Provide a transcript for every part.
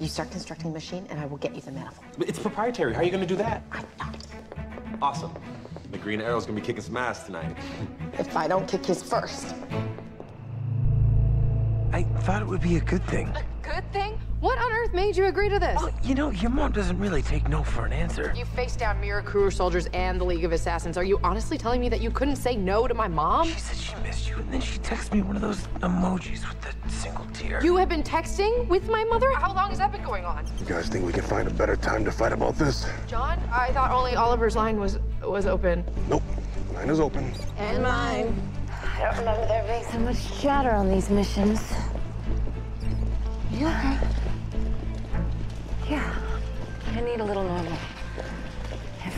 You start constructing the machine, and I will get you the manifold. But It's proprietary. How are you gonna do that? I know. Awesome. The Green Arrow's gonna be kicking some ass tonight. If I don't kick his first. I thought it would be a good thing. Good thing? What on earth made you agree to this? Well, you know, your mom doesn't really take no for an answer. You faced down Mirakuru soldiers and the League of Assassins. Are you honestly telling me that you couldn't say no to my mom? She said she missed you, and then she texted me one of those emojis with the single tear. You have been texting with my mother? How long has that been going on? You guys think we can find a better time to fight about this? John, I thought only Oliver's line was was open. Nope. Mine is open. And mine. I don't remember there being so much chatter on these missions.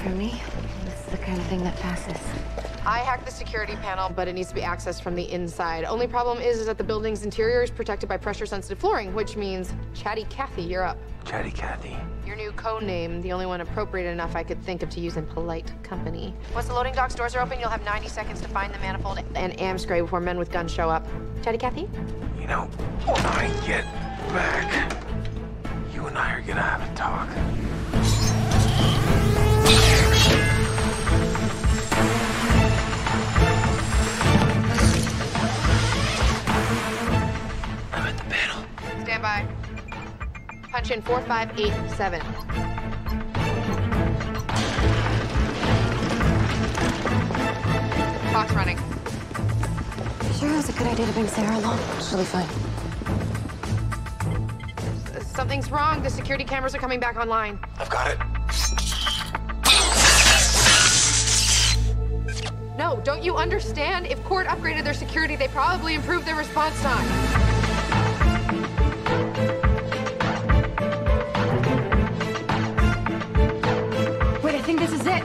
For me, this is the kind of thing that passes. I hacked the security panel, but it needs to be accessed from the inside. Only problem is, is that the building's interior is protected by pressure-sensitive flooring, which means Chatty Cathy, you're up. Chatty Cathy. Your new code name, the only one appropriate enough I could think of to use in polite company. Once the loading dock's doors are open, you'll have 90 seconds to find the manifold and Amscray before men with guns show up. Chatty Cathy? You know, when I get back, Stand by. Punch in 4587. Clock's running. Sure, it was a good idea to bring Sarah along. She'll be fine. Something's wrong. The security cameras are coming back online. I've got it. No, don't you understand? If Kord upgraded their security, they probably improved their response time. Is it.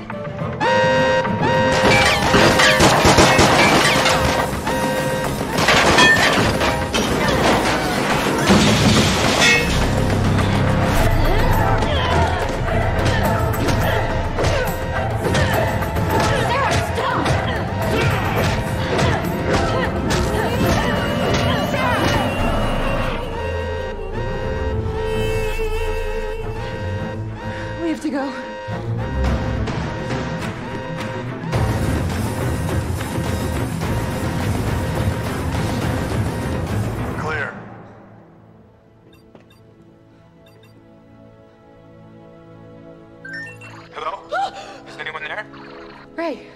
We have to go. Ray,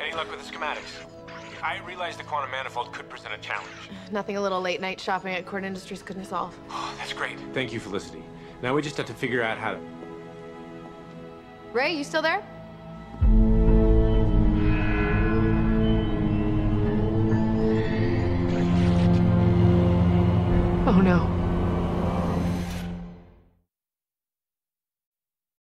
Any luck with the schematics? I realized the quantum manifold could present a challenge. nothing a little late night shopping at Kord Industries couldn't solve. Oh, that's great. Thank you, Felicity. Now we just have to figure out how to. Ray, you still there? Oh no.